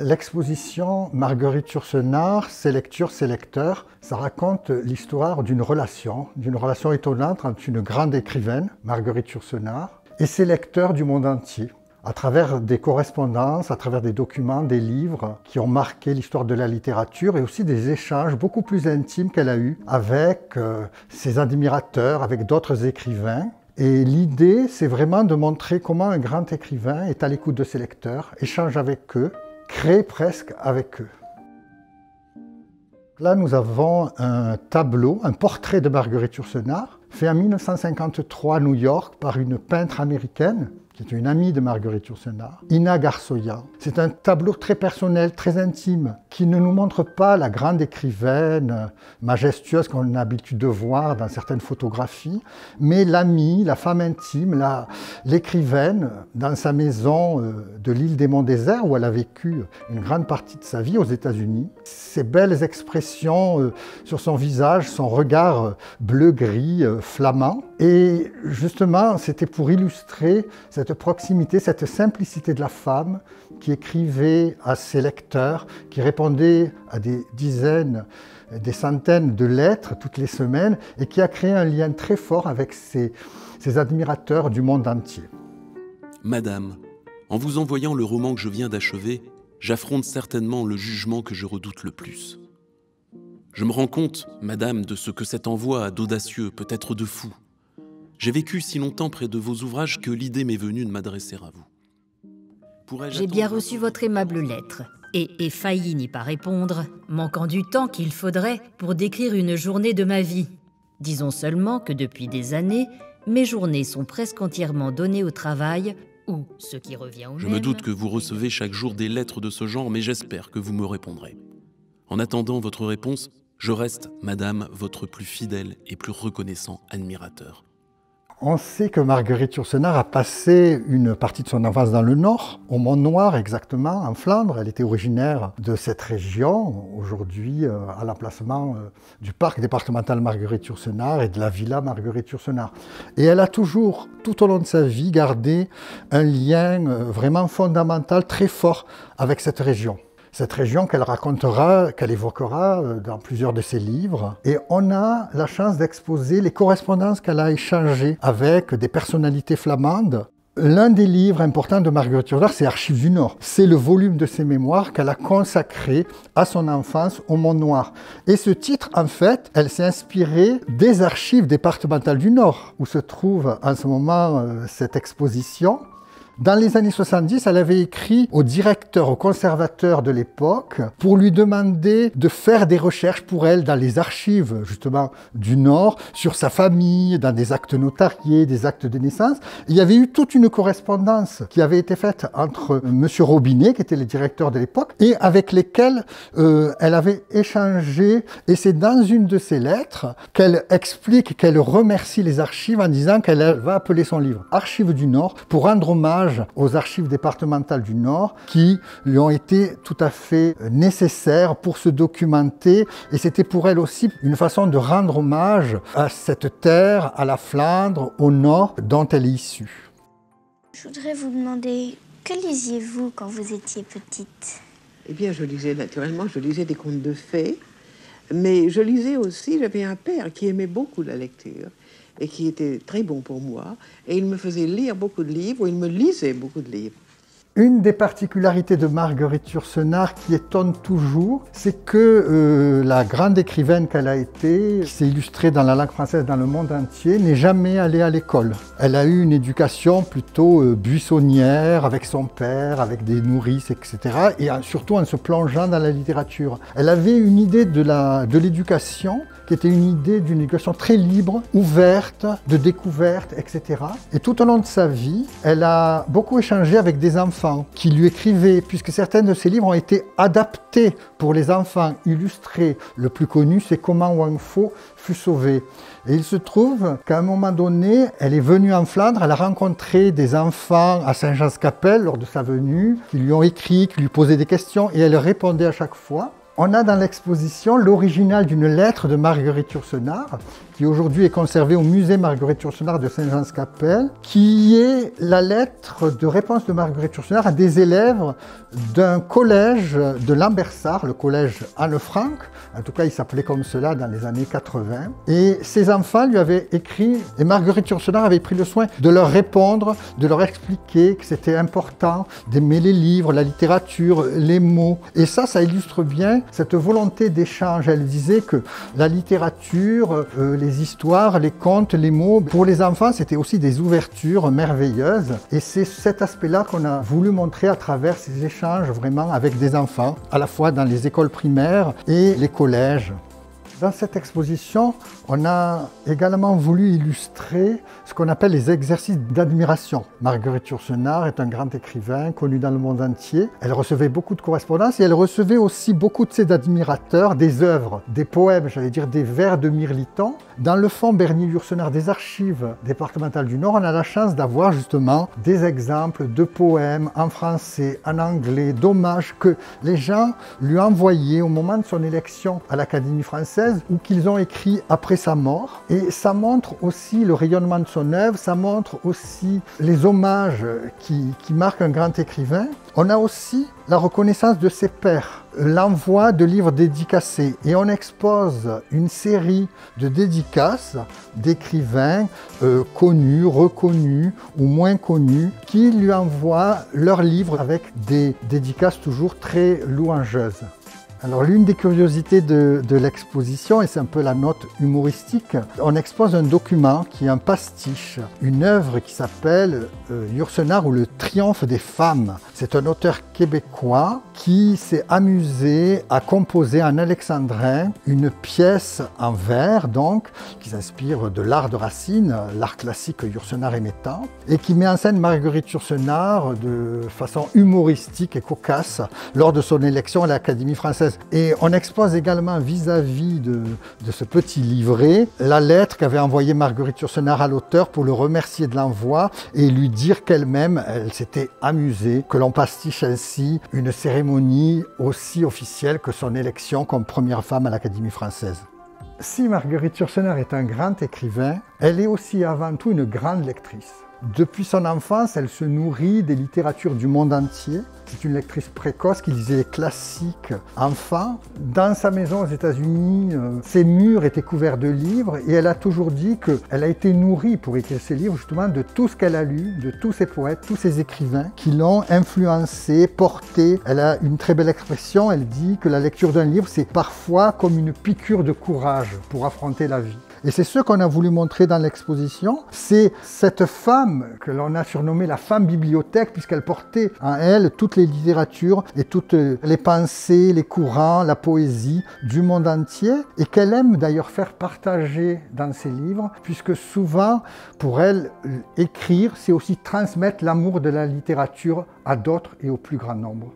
L'exposition Marguerite Yourcenar, ses lectures, ses lecteurs, ça raconte l'histoire d'une relation, d'une relation étonnante entre une grande écrivaine, Marguerite Yourcenar, et ses lecteurs du monde entier, à travers des correspondances, à travers des documents, des livres qui ont marqué l'histoire de la littérature et aussi des échanges beaucoup plus intimes qu'elle a eus avec euh, ses admirateurs, avec d'autres écrivains. Et l'idée, c'est vraiment de montrer comment un grand écrivain est à l'écoute de ses lecteurs, échange avec eux, crée presque avec eux. Là, nous avons un tableau, un portrait de Marguerite Yourcenar, fait en 1953 à New York par une peintre américaine qui est une amie de Marguerite Yourcenar, Ina Garsoya. C'est un tableau très personnel, très intime, qui ne nous montre pas la grande écrivaine majestueuse qu'on a l'habitude de voir dans certaines photographies, mais l'amie, la femme intime, l'écrivaine dans sa maison euh, de l'île des Monts Déserts où elle a vécu une grande partie de sa vie aux États-Unis. Ces belles expressions euh, sur son visage, son regard euh, bleu-gris, flamand. Et justement, c'était pour illustrer cette cette proximité, cette simplicité de la femme qui écrivait à ses lecteurs, qui répondait à des dizaines, des centaines de lettres toutes les semaines et qui a créé un lien très fort avec ses, admirateurs du monde entier. Madame, en vous envoyant le roman que je viens d'achever, j'affronte certainement le jugement que je redoute le plus. Je me rends compte, Madame, de ce que cet envoi a d'audacieux, peut-être de fou. J'ai vécu si longtemps près de vos ouvrages que l'idée m'est venue de m'adresser à vous. J'ai bien reçu votre aimable lettre et ai failli n'y pas répondre, manquant du temps qu'il faudrait pour décrire une journée de ma vie. Disons seulement que depuis des années, mes journées sont presque entièrement données au travail, ou ce qui revient au Je me doute que vous recevez chaque jour des lettres de ce genre, mais j'espère que vous me répondrez. En attendant votre réponse, je reste, Madame, votre plus fidèle et plus reconnaissant admirateur. On sait que Marguerite Yourcenar a passé une partie de son enfance dans le Nord, au Mont-Noir exactement, en Flandre. Elle était originaire de cette région, aujourd'hui euh, à l'emplacement euh, du parc départemental Marguerite Yourcenar et de la villa Marguerite Yourcenar. Et elle a toujours, tout au long de sa vie, gardé un lien euh, vraiment fondamental, très fort avec cette région cette région qu'elle racontera, qu'elle évoquera euh, dans plusieurs de ses livres. Et on a la chance d'exposer les correspondances qu'elle a échangées avec des personnalités flamandes. L'un des livres importants de Marguerite Yourcenar, c'est Archives du Nord. C'est le volume de ses mémoires qu'elle a consacré à son enfance au Mont Noir. Et ce titre, en fait, elle s'est inspirée des archives départementales du Nord, où se trouve en ce moment euh, cette exposition. Dans les années 70, elle avait écrit au directeur, au conservateur de l'époque, pour lui demander de faire des recherches pour elle dans les archives, justement, du Nord, sur sa famille, dans des actes notariés, des actes de naissance. Il y avait eu toute une correspondance qui avait été faite entre Monsieur Robinet, qui était le directeur de l'époque, et avec lesquels euh, elle avait échangé. Et c'est dans une de ses lettres qu'elle explique, qu'elle remercie les archives en disant qu'elle va appeler son livre Archives du Nord pour rendre hommage aux archives départementales du Nord qui lui ont été tout à fait nécessaires pour se documenter. Et c'était pour elle aussi une façon de rendre hommage à cette terre, à la Flandre, au Nord dont elle est issue. Je voudrais vous demander, que lisiez-vous quand vous étiez petite? Eh bien, je lisais naturellement, je lisais des contes de fées, mais je lisais aussi, j'avais un père qui aimait beaucoup la lecture et qui était très bon pour moi. Et il me faisait lire beaucoup de livres, il me lisait beaucoup de livres. Une des particularités de Marguerite Yourcenar qui étonne toujours, c'est que euh, la grande écrivaine qu'elle a été, qui s'est illustrée dans la langue française dans le monde entier, n'est jamais allée à l'école. Elle a eu une éducation plutôt euh, buissonnière avec son père, avec des nourrices, etc. Et surtout en se plongeant dans la littérature. Elle avait une idée de l'éducation qui était une idée d'une éducation très libre, ouverte, de découverte, etc. Et tout au long de sa vie, elle a beaucoup échangé avec des enfants qui lui écrivaient, puisque certains de ses livres ont été adaptés pour les enfants, illustrés. Le plus connu, c'est Comment Wang Fo fut sauvé. Et il se trouve qu'à un moment donné, elle est venue en Flandre, elle a rencontré des enfants à Saint-Jean-Scapelle lors de sa venue, qui lui ont écrit, qui lui posaient des questions, et elle répondait à chaque fois. On a dans l'exposition l'original d'une lettre de Marguerite Yourcenar, qui aujourd'hui est conservée au musée Marguerite Yourcenar de Saint-Jean-Scapelle, qui est la lettre de réponse de Marguerite Yourcenar à des élèves d'un collège de Lambersart, le collège Anne Frank, en tout cas il s'appelait comme cela dans les années 80. Et ces enfants lui avaient écrit, et Marguerite Yourcenar avait pris le soin de leur répondre, de leur expliquer que c'était important d'aimer les livres, la littérature, les mots. Et ça, ça illustre bien cette volonté d'échange. Elle disait que la littérature, euh, les histoires, les contes, les mots, pour les enfants, c'était aussi des ouvertures merveilleuses. Et c'est cet aspect-là qu'on a voulu montrer à travers ces échanges vraiment avec des enfants, à la fois dans les écoles primaires et les collèges. Dans cette exposition, on a également voulu illustrer ce qu'on appelle les exercices d'admiration. Marguerite Yourcenar est un grand écrivain connu dans le monde entier. Elle recevait beaucoup de correspondances et elle recevait aussi beaucoup de ses admirateurs des œuvres, des poèmes, j'allais dire des vers de Mirliton. Dans le fond Bernier Yourcenar des archives départementales du Nord, on a la chance d'avoir justement des exemples de poèmes en français, en anglais, d'hommages que les gens lui envoyaient au moment de son élection à l'Académie française ou qu'ils ont écrit après sa mort. Et ça montre aussi le rayonnement de son œuvre, ça montre aussi les hommages qui, marquent un grand écrivain. On a aussi la reconnaissance de ses pairs, l'envoi de livres dédicacés et on expose une série de dédicaces d'écrivains euh, connus, reconnus ou moins connus qui lui envoient leurs livres avec des dédicaces toujours très louangeuses. Alors l'une des curiosités de, l'exposition, et c'est un peu la note humoristique, on expose un document qui est un pastiche, une œuvre qui s'appelle euh, ou le triomphe des femmes. C'est un auteur québécois qui s'est amusé à composer en alexandrin une pièce en vers, donc, qui s'inspire de l'art de Racine, l'art classique Yourcenar émettant, et qui met en scène Marguerite Yourcenar de façon humoristique et cocasse lors de son élection à l'Académie française. Et on expose également vis-à-vis de, ce petit livret la lettre qu'avait envoyée Marguerite Yourcenar à l'auteur pour le remercier de l'envoi et lui dire qu'elle-même, elle, s'était amusée, que l'on pastiche ainsi une cérémonie aussi officielle que son élection comme première femme à l'Académie française. Si Marguerite Yourcenar est un grand écrivain, elle est aussi avant tout une grande lectrice. Depuis son enfance, elle se nourrit des littératures du monde entier. C'est une lectrice précoce qui lisait les classiques enfants. Dans sa maison aux États-Unis, euh, ses murs étaient couverts de livres et elle a toujours dit qu'elle a été nourrie pour écrire ses livres justement de tout ce qu'elle a lu, de tous ces poètes, tous ces écrivains qui l'ont influencée, portée. Elle a une très belle expression, elle dit que la lecture d'un livre, c'est parfois comme une piqûre de courage pour affronter la vie. Et c'est ce qu'on a voulu montrer dans l'exposition. C'est cette femme que l'on a surnommée la femme bibliothèque, puisqu'elle portait en elle toutes les littératures et toutes les pensées, les courants, la poésie du monde entier, et qu'elle aime d'ailleurs faire partager dans ses livres, puisque souvent, pour elle, écrire, c'est aussi transmettre l'amour de la littérature à d'autres et au plus grand nombre.